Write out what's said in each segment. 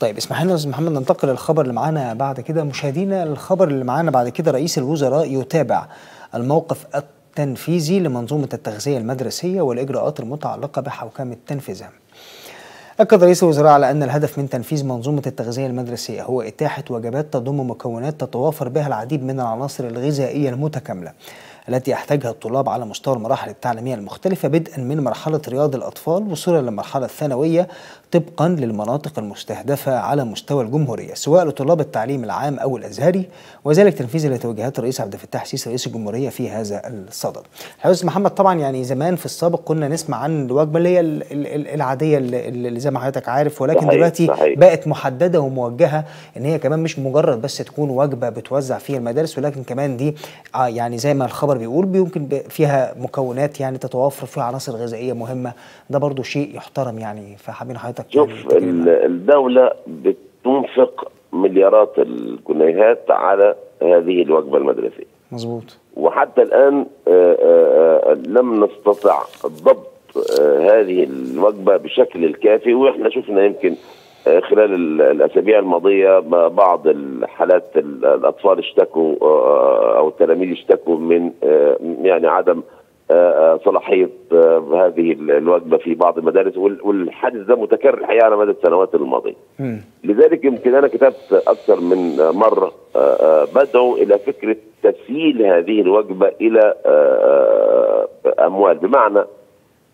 طيب اسمح لنا أستاذ محمد ننتقل للخبر اللي معانا بعد كده مشاهدينا الخبر اللي معانا بعد كده رئيس الوزراء يتابع الموقف التنفيذي لمنظومة التغذية المدرسية والإجراءات المتعلقة بحوكمة تنفيذها. أكد رئيس الوزراء على أن الهدف من تنفيذ منظومة التغذية المدرسية هو إتاحة وجبات تضم مكونات تتوافر بها العديد من العناصر الغذائية المتكاملة التي يحتاجها الطلاب على مستوى المراحل التعليمية المختلفة بدءا من مرحلة رياض الأطفال وصولا للمرحلة الثانوية طبقا للمناطق المستهدفة على مستوى الجمهورية سواء لطلاب التعليم العام أو الأزهري وذلك تنفيذا لتوجيهات الرئيس عبد الفتاح السيسي رئيس الجمهورية في هذا الصدد. حضرتك محمد طبعا يعني زمان في السابق كنا نسمع عن الوجبة اللي هي العادية اللي زي ما حضرتك عارف ولكن صحيح دلوقتي صحيح. بقت محددة وموجهة إن هي كمان مش مجرد بس تكون وجبة بتوزع فيها المدارس ولكن كمان دي آه يعني زي ما الخبر بيقول يمكن فيها مكونات يعني تتوفر فيها عناصر غذائية مهمة. ده برضو شيء يحترم يعني فحابين حضرتك شوف يعني تكلمنا. ال- الدولة بتنفق مليارات الجنيهات على هذه الوجبة المدرسية. مظبوط. وحتى الآن آه، آه، آه، لم نستطع ضبط هذه الوجبة بشكل الكافي وإحنا شفنا يمكن خلال الأسابيع الماضية بعض الحالات الأطفال اشتكوا آه، أو التلاميذ اشتكوا من آه، يعني عدم آه، صلاحية هذه الوجبة في بعض المدارس والحادث ده متكرر الحقيقة على مدى السنوات الماضية. لذلك يمكن أنا كتبت أكثر من مرة بدعو إلى فكرة تسهيل هذه الوجبة إلى أموال بمعنى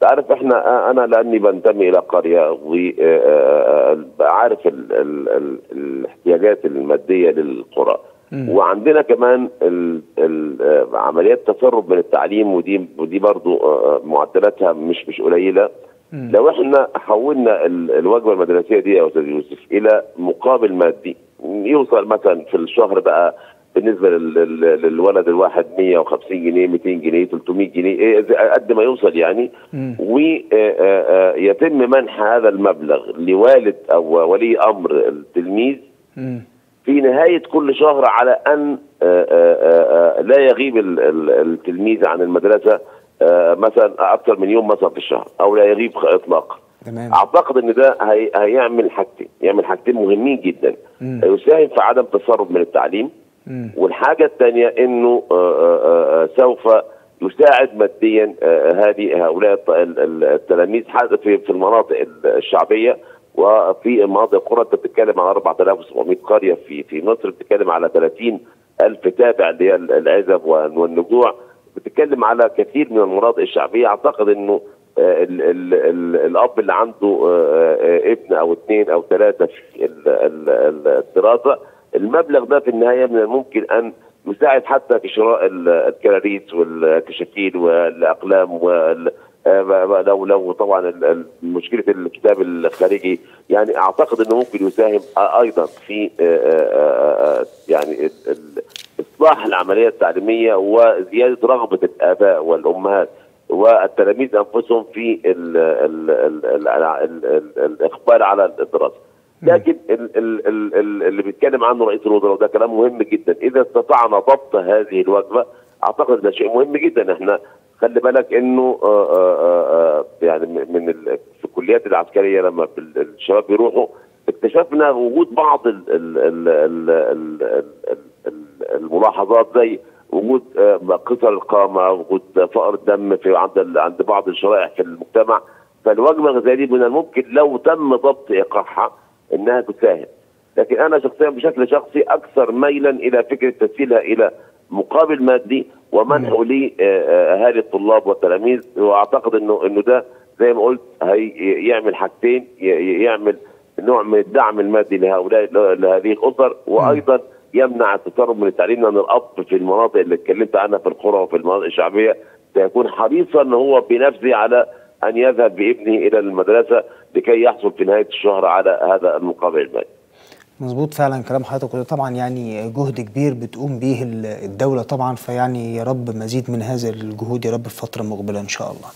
تعرف إحنا آه، أنا لاني بنتمي إلى قرية وعارف الاحتياجات المادية للقرى. وعندنا كمان ال- ال- آه، عمليات تسرب من التعليم ودي ودي برضو آه، معدلاتها مش مش قليلة. لو إحنا حولنا ال- الوجبة المدرسية دي يا أستاذ يوسف إلى مقابل مادي يوصل مثلا في الشهر بقى بالنسبة لل- لل- للولد الواحد 150 جنيه 200 جنيه 300 جنيه إيه قد ما يوصل يعني. ويتم منح هذا المبلغ لوالد أو ولي أمر التلميذ. في نهاية كل شهر على آه، آه، آه، لا يغيب ال- ال- التلميذ عن المدرسة آه، مثلا أكثر من يوم مثلا في الشهر أو لا يغيب إطلاقا. تمام. أعتقد أن ده هي- هيعمل حاجتين يعمل حاجتين مهمين جدا. يساهم في عدم تسرب من التعليم. مم. والحاجة الثانية أنه آه، آه، آه، سوف يساعد ماديا هذه هؤلاء التلاميذ في المناطق الشعبية وفي المناطق القرى أنت بتتكلم على 4700 قرية في في مصر بتتكلم على 30 ألف تابع اللي هي العزب والنجوع بتتكلم على كثير من المناطق الشعبية أعتقد إنه آه، ال ال ال الأب اللي عنده ابن أو اثنين أو ثلاثة في ال- ال- ال- الدراسة المبلغ ده في النهاية من الممكن أن يساعد حتى في شراء ال- الكراريس والكشاكيل والأقلام وال آه، لو لو طبعا مشكلة الكتاب الخارجي يعني أعتقد إنه ممكن يساهم أيضا في آه، آه، يعني إصلاح العملية التعليمية وزيادة رغبة الآباء والأمهات والتلاميذ أنفسهم في ال ال ال ال ال ال الإقبال على الدراسة. لكن ال ال ال ال اللي بيتكلم عنه رئيس الوزراء وده كلام مهم جدا. إذا استطعنا ضبط هذه الوجبة أعتقد ده شيء مهم جدا. إحنا خلي بالك إنه آآ آآ آآ يعني من في الكليات العسكرية لما ال- الشباب بيروحوا اكتشفنا وجود بعض ال ال ال ال ال ال ال الملاحظات زي وجود آه، قصر القامة وجود فقر الدم في عند عند بعض الشرائح في المجتمع. فالوجبة الغذائية من الممكن لو تم ضبط إيقاعها إنها تساهم. لكن أنا شخصيا بشكل شخصي أكثر ميلا إلى فكرة تسهيلها إلى مقابل مادي ومنحه لاهالي الطلاب والتلاميذ. وأعتقد إنه إنه ده زي ما قلت هي يعمل حاجتين يعمل نوع من الدعم المادي لهؤلاء لهذه الأسر. وأيضا يمنع التسرب من التعليم لأن الأب في المناطق اللي اتكلمت عنها في القرى وفي المناطق الشعبية سيكون حريصا إن هو بنفسه على أن يذهب بابنه إلى المدرسة لكي يحصل في نهاية الشهر على هذا المقابل المالي. مظبوط فعلا كلام حضرتك طبعا يعني جهد كبير بتقوم به ال- الدولة طبعا فيعني يا رب مزيد من هذا الجهود يا رب في الفترة المقبلة إن شاء الله